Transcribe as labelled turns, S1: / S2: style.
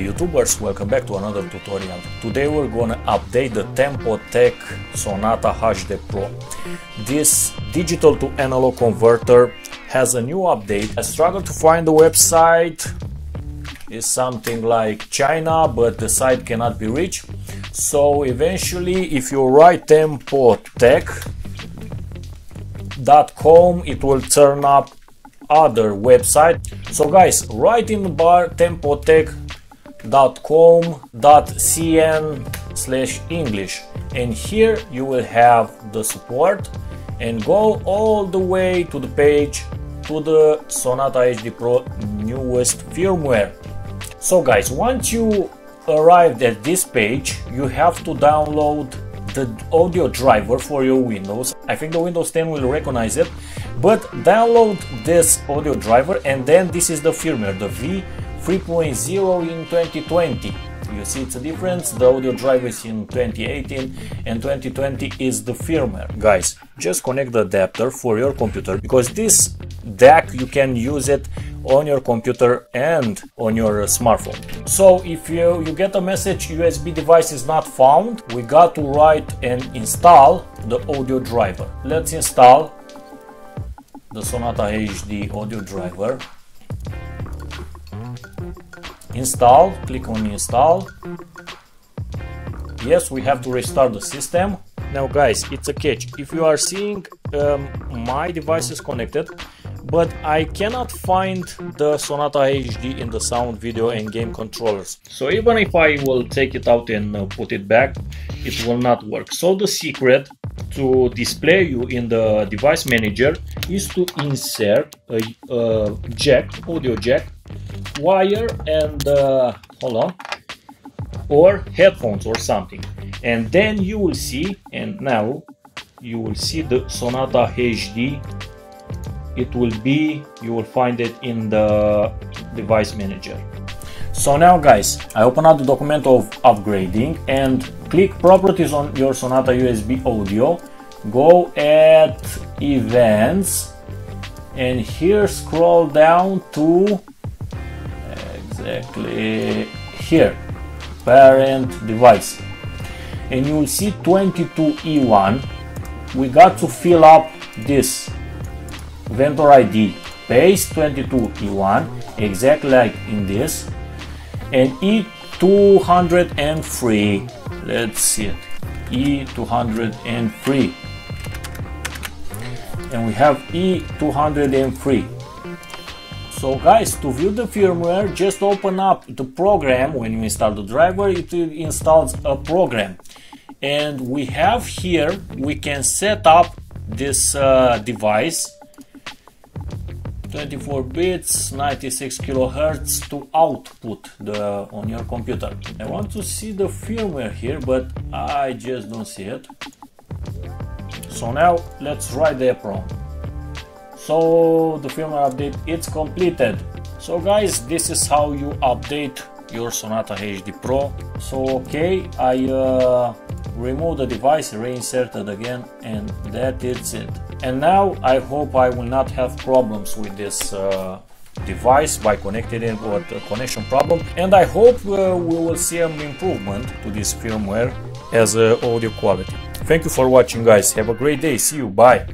S1: YouTubers, welcome back to another tutorial. Today we're gonna update the TempoTec Sonata HD Pro. This digital to analog converter has a new update. I struggled to find the website. It's something like China, but the site cannot be reached. So eventually, if you write tempotec.com, it will turn up other website. So guys, write in the bar tempotec.com.cn slash English and here you will have the support and go all the way to the page to the Sonata HD Pro newest firmware. So guys, once you arrived at this page, you have to download the audio driver for your Windows. I think the Windows 10 will recognize it, but download this audio driver and then this is the firmware, the V3.0 in 2020. You see it's a difference, the audio driver is in 2018 and 2020 is the firmware. Guys, just connect the adapter for your computer because this DAC you can use it on your computer and on your uh, smartphone. So if you, you get a message USB device is not found, we got to write and install the audio driver. Let's install the Sonata HD audio driver. Install, click on install. Yes, we have to restart the system. Now guys, it's a catch. If you are seeing um, my device is connected, but I cannot find the Sonata HD in the sound, video and game controllers. So even if I will take it out and uh, put it back, it will not work. So the secret to display you in the device manager is to insert a, a jack, audio jack, wire and uh, hold on, or headphones or something. And then you will see, and now you will see the Sonata HD it will be you will find it in the device manager. So now guys i open up the document of upgrading and click properties on your sonata usb audio. Go at events. And here scroll down to exactly here. Parent device. And you will see 22e1 we got to fill up this vendor ID base 22E1 exactly like in this and E203 let's see it. E203 and we have E203 so guys to view the firmware just open up the program. When you install the driver it installs a program. And we have here we can set up this uh, device. 24 bits 96 kilohertz to output the on your computer. I want to see the firmware here but I just don't see it. So now let's write the EPROM so the firmware update it's completed. So guys this is how you update your Sonata HD Pro. So okay I uh, the device reinserted again and that is it. And now I hope I will not have problems with this uh, device by connecting it with a connection problem. And I hope uh, we will see an improvement to this firmware as uh, audio quality. Thank you for watching guys, have a great day, see you, bye!